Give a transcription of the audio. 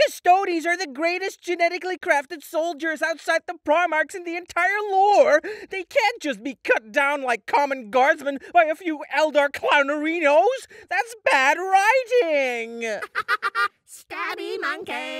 Custodes are the greatest genetically crafted soldiers outside the Primarchs in the entire lore. They can't just be cut down like common guardsmen by a few Eldar clownerinos. That's bad writing. Stabby monkey.